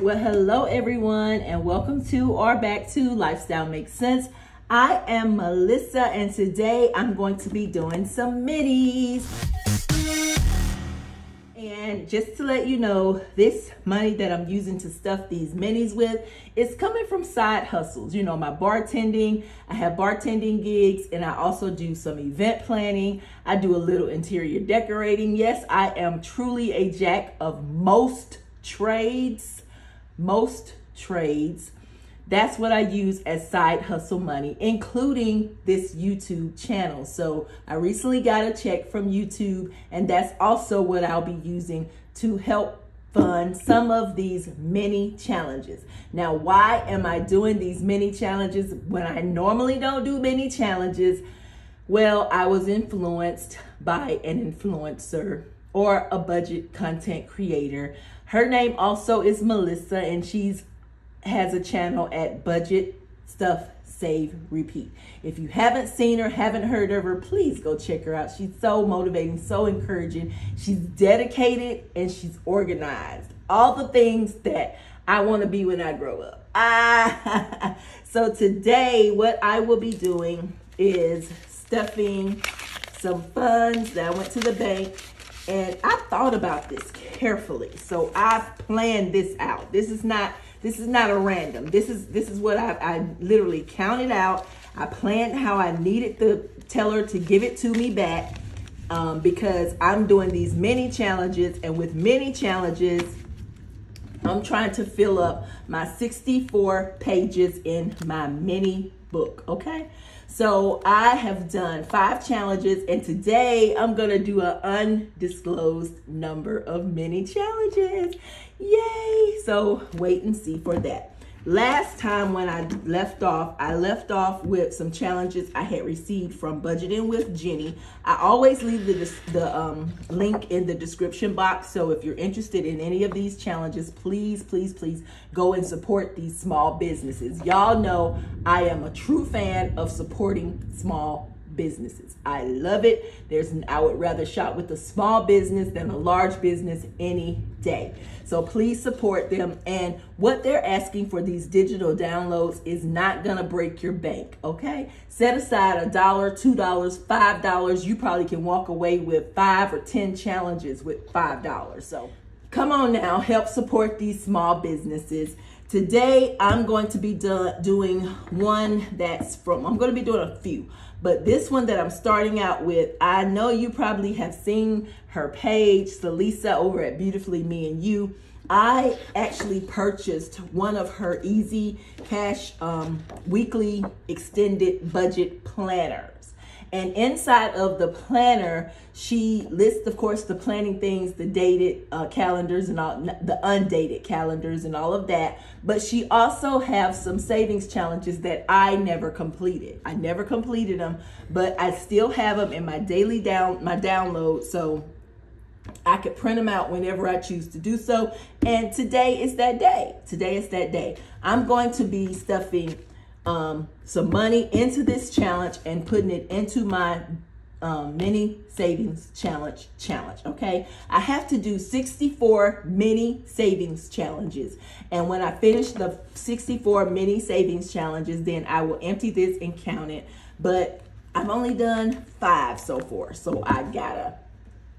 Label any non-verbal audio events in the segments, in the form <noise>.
Well, hello everyone, and welcome to or back to Lifestyle Makes Cents. I am Melissa, and today I'm going to be doing some minis. And just to let you know, this money that I'm using to stuff these minis with is coming from side hustles. You know, my bartending, I have bartending gigs, and I also do some event planning. I do a little interior decorating. Yes, I am truly a jack of most trades most trades. That's what I use as side hustle money, including this YouTube channel. So I recently got a check from YouTube, and that's also what I'll be using to help fund some of these mini challenges. Now, why am I doing these mini challenges when I normally don't do mini challenges? Well, I was influenced by an influencer or a budget content creator her name also is Melissa, and she's has a channel at Budget Stuff Save Repeat. If you haven't seen her, haven't heard of her, please go check her out. She's so motivating, so encouraging. She's dedicated and she's organized. All the things that I want to be when I grow up. Ah, <laughs> so today what I will be doing is stuffing some funds that went to the bank and I thought about this carefully. So I've planned this out. This is not this is not a random. This is this is what I, I literally counted out. I planned how I needed the teller to give it to me back um, because I'm doing these many challenges, and with many challenges, I'm trying to fill up my 64 pages in my mini book. Okay. So I have done five challenges and today I'm to do an undisclosed number of mini challenges. Yay. So wait and see for that. Last time when I left off, I left off with some challenges I had received from Budgeting with Jenny. I always leave the, the um, link in the description box. So if you're interested in any of these challenges, please, please, please go and support these small businesses. Y'all know I am a true fan of supporting small businesses. I love it. There's I would rather shop with a small business than a large business any day. So please support them and what they're asking for these digital downloads is not going to break your bank, okay? Set aside a dollar, $2, $5. You probably can walk away with 5 or 10 challenges with $5. So come on now, help support these small businesses. Today, I'm going to be do doing one that's from, I'm going to be doing a few, but this one that I'm starting out with, I know you probably have seen her page, Salisa over at Beautifully Me and You. I actually purchased one of her easy cash um, weekly extended budget planners. And inside of the planner, she lists, of course, the planning things, the dated uh, calendars and all, the undated calendars and all of that. But she also have some savings challenges that I never completed. I never completed them, but I still have them in my daily down, my download. So I could print them out whenever I choose to do so. And today is that day. Today is that day. I'm going to be stuffing um, some money into this challenge and putting it into my um, mini savings challenge challenge okay? I have to do 64 mini savings challenges. And when i finish the 64 mini savings challenges then i will empty this and count it. But i've only done five so far so i gotta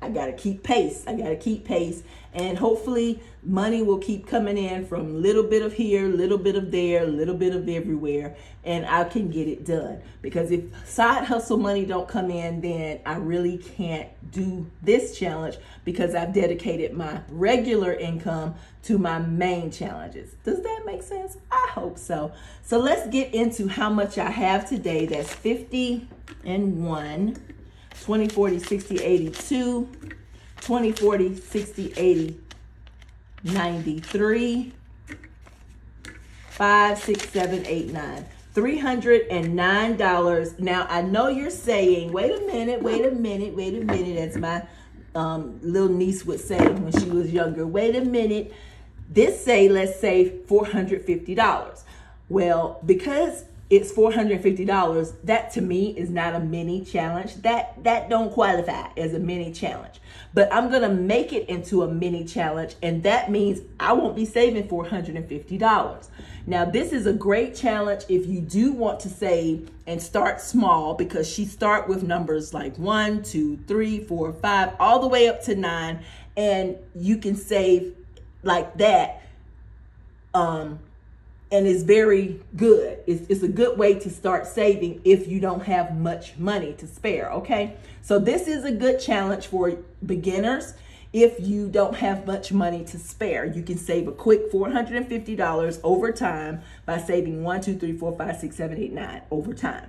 I got to keep pace. I got to keep pace. And hopefully money will keep coming in from a little bit of here, little bit of there, a little bit of everywhere. And I can get it done. Because if side hustle money don't come in, then I really can't do this challenge because I've dedicated my regular income to my main challenges. Does that make sense? I hope so. So let's get into how much I have today. That's 50 and 1 20, 40, 60, 82, 20, 40, 60, 80, 93, 5, 6, 7, 8, 9. $309. Now, I know you're saying, wait a minute, wait a minute, wait a minute, as my um, little niece would say when she was younger. Wait a minute. This say, let's say $450. Well, because it's $450 that to me is not a mini challenge. That that don't qualify as a mini challenge. But i'm gonna make it into a mini challenge and that means i won't be saving $450 now this is a great challenge if you do want to save and start small because she start with numbers like one two three four five all the way up to nine and you can save like that um and it's very good. It's, it's a good way to start saving if you don't have much money to spare, okay? So this is a good challenge for beginners. If you don't have much money to spare, you can save a quick $450 over time by saving 1, 2, 3, 4, 5, 6, 7, 8, 9 over time.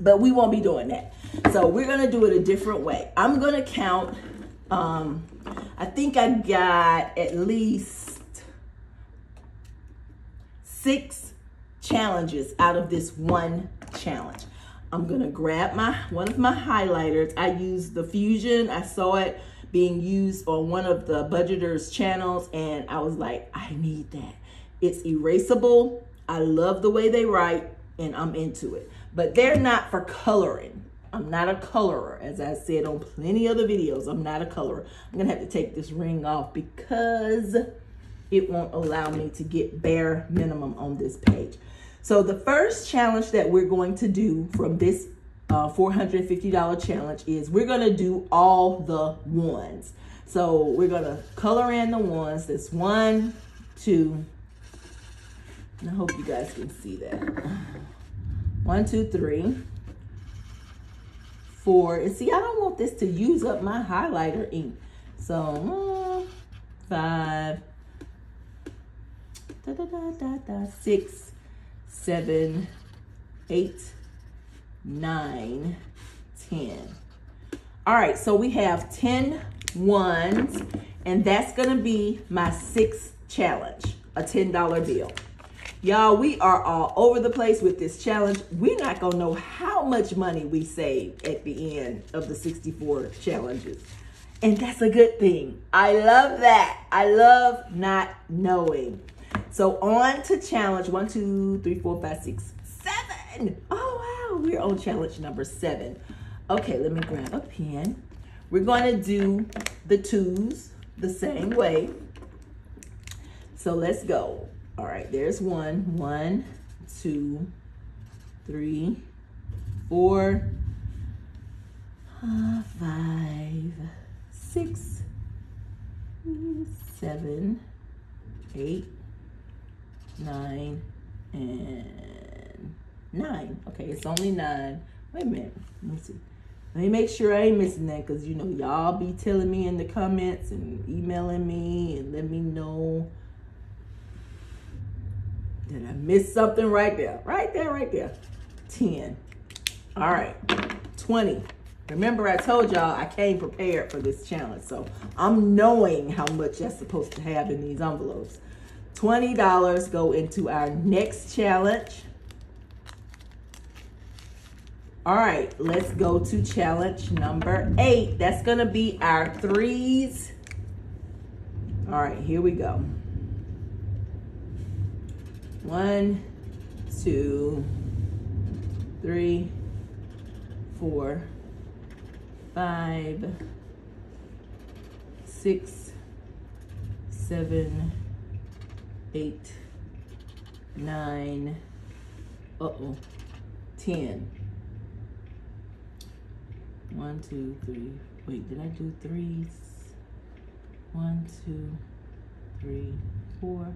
But we won't be doing that. So we're gonna do it a different way. I'm gonna count, um, I think I got at least six challenges out of this one challenge. I'm gonna grab my one of my highlighters. I use the Fusion. I saw it being used on one of the budgeters channels and I was like, I need that. It's erasable. I love the way they write and I'm into it. But they're not for coloring. I'm not a colorer, as I said on plenty of other videos. I'm not a colorer. I'm gonna have to take this ring off because it won't allow me to get bare minimum on this page. So the first challenge that we're going to do from this uh, $450 challenge is we're going to do all the ones. So we're going to color in the ones. This one, two, I hope you guys can see that. One, two, three, four. And see, I don't want this to use up my highlighter ink. So, five, da, da, da, da, da, six, seven, eight, nine, ten. All right, so we have 10 ones, and that's gonna be my sixth challenge, a $10 bill. Y'all, we are all over the place with this challenge. We're not gonna know how much money we save at the end of the 64 challenges. And that's a good thing. I love that. I love not knowing. So on to challenge one, two, three, four, five, six, seven. Oh, wow. We're on challenge number seven. Okay, let me grab a pen. We're going to do the twos the same way. So let's go. All right, there's one. One, two, three, four, uh, five, six, seven, eight, nine, and nine. Okay, it's only nine. Wait a minute. Let me see. Let me make sure I ain't missing that because, you know, y'all be telling me in the comments and emailing me and let me know that I missed something right there. Right there, right there. 10. All right. 20. Remember I told y'all I came prepared for this challenge. So I'm knowing how much that's supposed to have in these envelopes. $20 go into our next challenge. All right, let's go to challenge number eight. That's gonna be our threes. All right, here we go. One, two, three, four, five, six, seven, eight, nine, uh-oh, 10. One, two, three. Wait, did I do threes? One, two, three, four,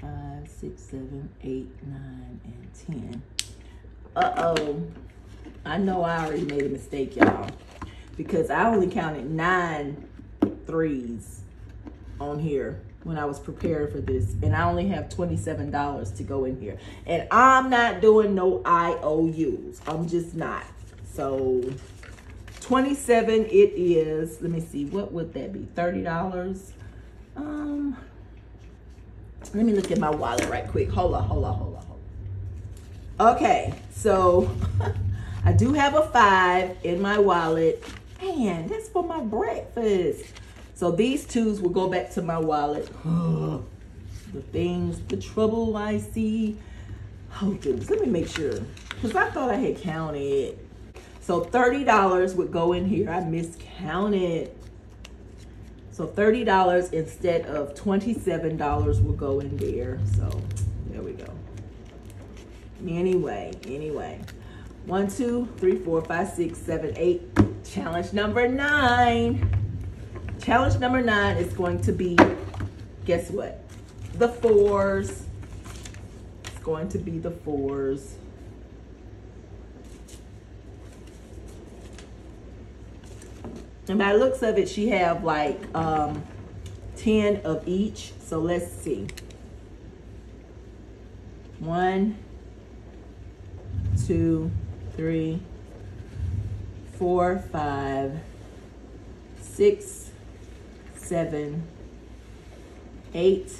five, six, seven, eight, nine, and 10. Uh-oh. I know I already made a mistake, y'all. Because I only counted nine threes on here when I was prepared for this. And I only have $27 to go in here. And I'm not doing no IOUs. I'm just not. So 27 it is. Let me see. What would that be? $30? Um, let me look at my wallet right quick. Hold on, hold on, hold on, hold on. Okay, so <laughs> I do have a five in my wallet. Man, that's for my breakfast. So these twos will go back to my wallet. <gasps> the things, the trouble I see. Oh goodness, let me make sure. Because I thought I had counted. So $30 would go in here. I miscounted. So $30 instead of $27 will go in there. So there we go. Anyway, anyway. One, two, three, four, five, six, seven, eight. Challenge number nine. Challenge number nine is going to be, guess what? The fours. It's going to be the fours. And by looks of it, she have like um, 10 of each. So let's see. One, two, three, four, five, six, seven, eight,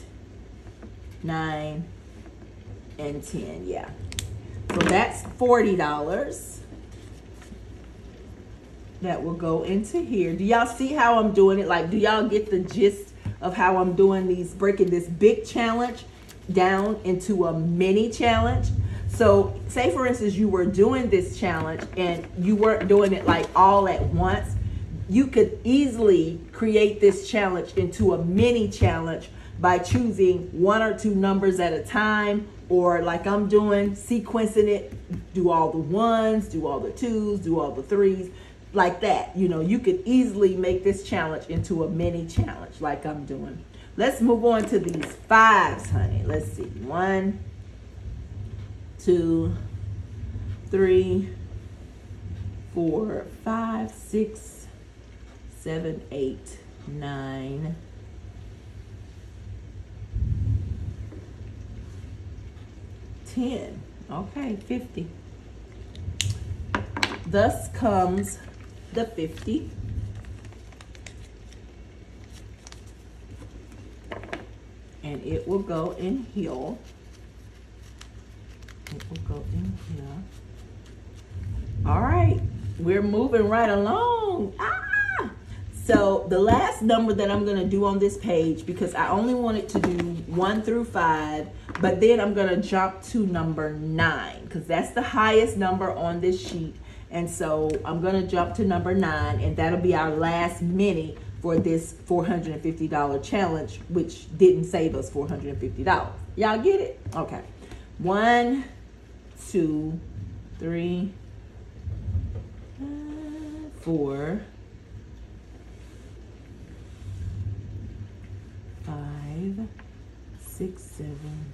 nine, and 10. Yeah. So that's $40 that will go into here. Do y'all see how I'm doing it? Like, do y'all get the gist of how I'm doing these, breaking this big challenge down into a mini challenge? So say for instance, you were doing this challenge and you weren't doing it like all at once. You could easily create this challenge into a mini challenge by choosing one or two numbers at a time or like I'm doing, sequencing it, do all the ones, do all the twos, do all the threes like that. You know, you could easily make this challenge into a mini challenge like I'm doing. Let's move on to these fives, honey. Let's see. One, two, three, four, five, six, seven, eight, nine, ten. Okay, 50. Thus comes the 50. And it will go in here. It will go in here. All right, we're moving right along. Ah! So the last number that I'm gonna do on this page, because I only wanted to do one through five, but then I'm gonna jump to number nine, because that's the highest number on this sheet. And so I'm gonna jump to number nine and that'll be our last mini for this $450 challenge, which didn't save us $450. Y'all get it? Okay. One, two, three, uh, four, five, six, seven,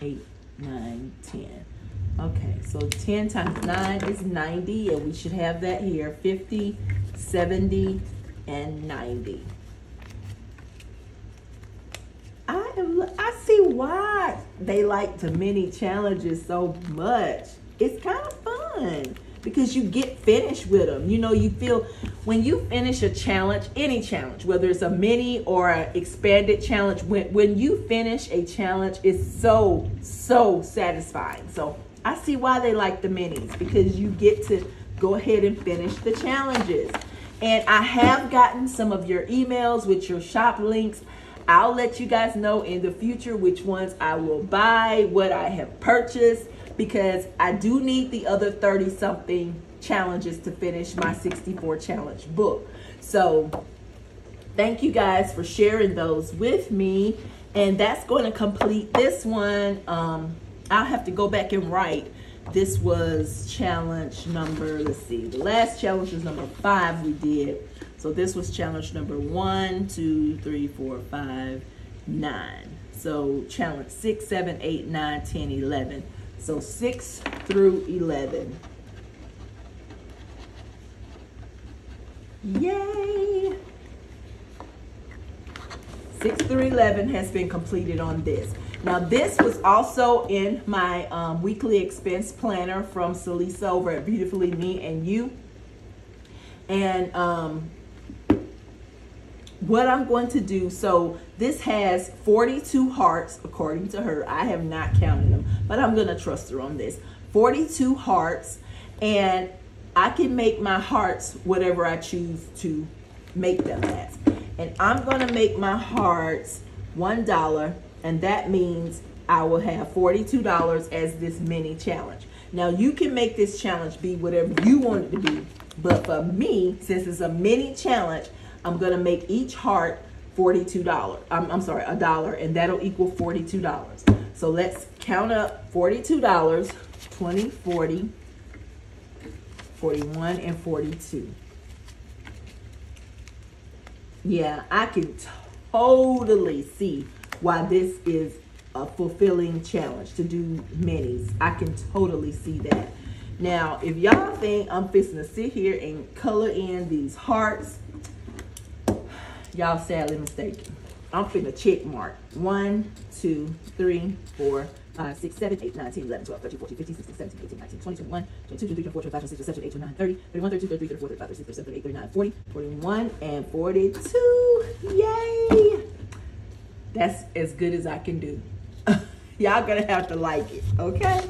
eight, nine, ten. Okay, so 10 times 9 is 90, and we should have that here 50, 70, and 90. I am I see why they like the mini challenges so much. It's kind of fun because you get finished with them. You know, you feel when you finish a challenge, any challenge, whether it's a mini or an expanded challenge, when, when you finish a challenge, it's so, so satisfying. So I see why they like the minis because you get to go ahead and finish the challenges. And I have gotten some of your emails with your shop links. I'll let you guys know in the future which ones I will buy, what I have purchased, because I do need the other 30 something challenges to finish my 64 challenge book. So thank you guys for sharing those with me. And that's going to complete this one. Um, I'll have to go back and write. This was challenge number, let's see, the last challenge was number five we did. So this was challenge number one, two, three, four, five, nine. So challenge six, seven, eight, nine, ten, eleven. 10, 11. So six through 11. Yay! 6 through 11 has been completed on this. Now this was also in my um, weekly expense planner from Celisa over at Beautifully Me and You. And um, what I'm going to do, so this has 42 hearts according to her. I have not counted them, but I'm going to trust her on this. 42 hearts and I can make my hearts whatever I choose to make them as. And I'm going to make my hearts $1 and that means I will have $42 as this mini challenge. Now you can make this challenge be whatever you want it to be. But for me, since it's a mini challenge, I'm gonna make each heart $42. I'm, I'm sorry, a dollar, and that'll equal $42. So let's count up $42, 20, 40, 41, and 42. Yeah, I can totally see why this is a fulfilling challenge to do minis. I can totally see that. Now, if y'all think I'm fixing to sit here and color in these hearts, y'all sadly mistaken. I'm finna check mark. 1, 2, 3, 4, 5, 6, 7, 8, 9, 10, 11, 12, 13, 14, 15, 16, 17, 18, 19, 20, 21, 22, 23, 24, 25, 26, 27, 28, 29, 30, 31, 32, 33, 34, 35, 36, 37, 38, 39, 40, 41, and 42. Yay! That's as good as I can do. <laughs> Y'all gonna have to like it, okay?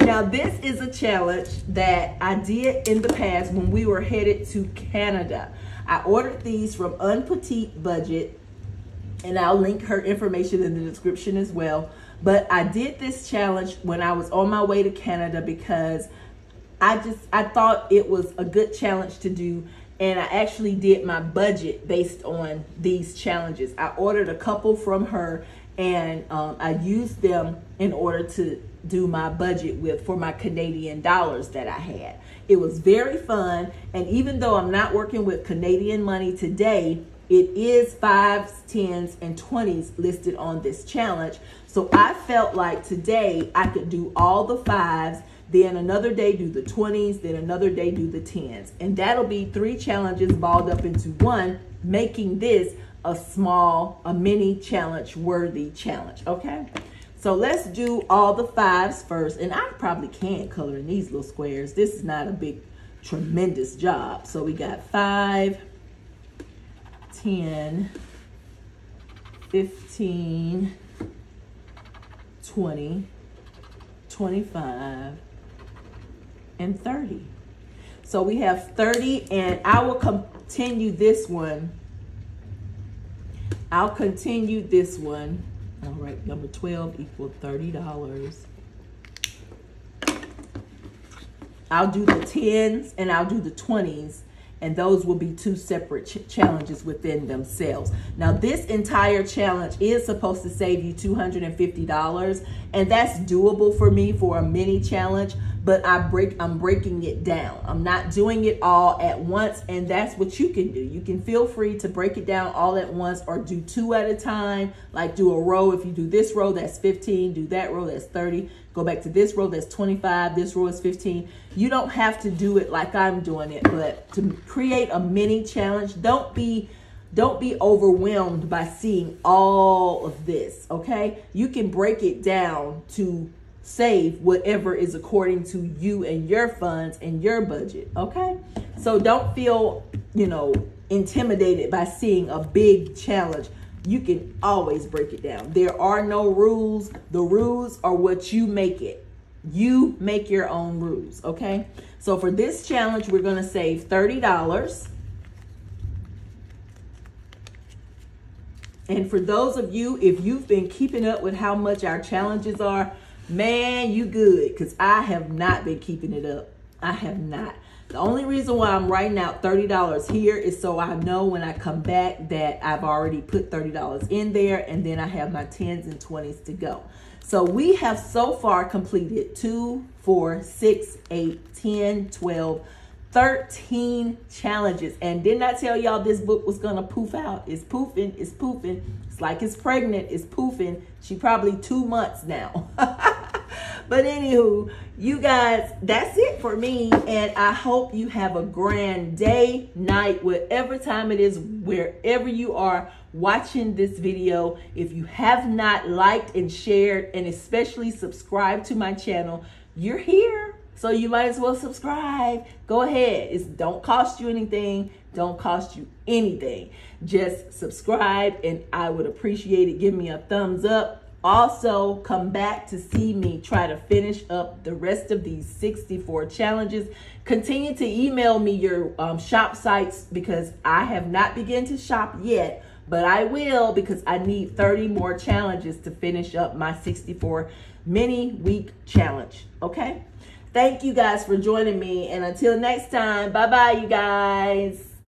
Now, this is a challenge that I did in the past when we were headed to Canada. I ordered these from Un Petit Budget, and I'll link her information in the description as well. But I did this challenge when I was on my way to Canada because I just I thought it was a good challenge to do and I actually did my budget based on these challenges. I ordered a couple from her and um, I used them in order to do my budget with for my Canadian dollars that I had. It was very fun, and even though I'm not working with Canadian money today, it is fives, tens, and twenties listed on this challenge. So I felt like today I could do all the fives, then another day do the 20s, then another day do the 10s. And that'll be three challenges balled up into one, making this a small, a mini challenge worthy challenge, okay? So let's do all the fives first. And I probably can't color in these little squares. This is not a big, tremendous job. So we got five, 10, 15, 20, 25, and 30. So we have 30 and I will continue this one I'll continue this one. All right, number 12 equal $30. I'll do the 10s and I'll do the 20s and those will be two separate ch challenges within themselves. Now, this entire challenge is supposed to save you $250, and that's doable for me for a mini challenge, but I break I'm breaking it down. I'm not doing it all at once, and that's what you can do. You can feel free to break it down all at once or do two at a time, like do a row. If you do this row, that's 15, do that row, that's 30. Go back to this row, that's 25, this row is 15. You don't have to do it like I'm doing it, but to create a mini challenge, don't be don't be overwhelmed by seeing all of this, okay? You can break it down to save whatever is according to you and your funds and your budget. Okay. So don't feel, you know, intimidated by seeing a big challenge. You can always break it down. There are no rules. The rules are what you make it. You make your own rules. Okay. So for this challenge, we're going to save $30. And for those of you, if you've been keeping up with how much our challenges are, Man, you good because I have not been keeping it up. I have not. The only reason why I'm writing out $30 here is so I know when I come back that I've already put $30 in there and then I have my 10s and 20s to go. So we have so far completed 2, 4, 6, 8, 10, 12, 13 challenges. And didn't I tell y'all this book was going to poof out? It's poofing, it's poofing. It's like it's pregnant, it's poofing. She probably two months now. <laughs> but anywho, you guys, that's it for me. And I hope you have a grand day, night, whatever time it is, wherever you are watching this video. If you have not liked and shared and especially subscribed to my channel, you're here so you might as well subscribe. Go ahead. It don't cost you anything. Don't cost you anything. Just subscribe and I would appreciate it. Give me a thumbs up. Also, come back to see me try to finish up the rest of these 64 challenges. Continue to email me your um, shop sites because I have not begun to shop yet, but I will because I need 30 more challenges to finish up my 64 mini week challenge. Okay? Thank you guys for joining me. And until next time, bye bye, you guys.